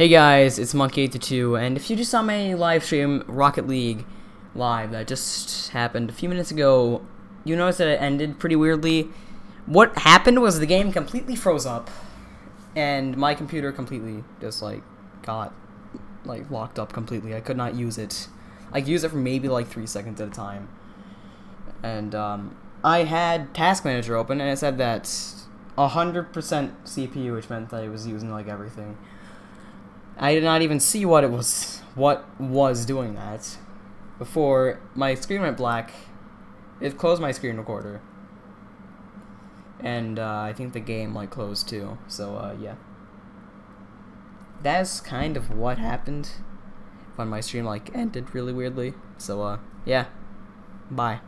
Hey guys, it's Monkey832, and if you just saw my live stream Rocket League live that just happened a few minutes ago, you notice that it ended pretty weirdly. What happened was the game completely froze up, and my computer completely just like got like locked up completely. I could not use it. I could use it for maybe like three seconds at a time, and um, I had Task Manager open, and it said that 100% CPU, which meant that I was using like everything. I did not even see what it was, what was doing that. Before my screen went black, it closed my screen recorder. And uh, I think the game like closed too. So uh, yeah, that's kind of what happened when my stream like ended really weirdly. So uh, yeah, bye.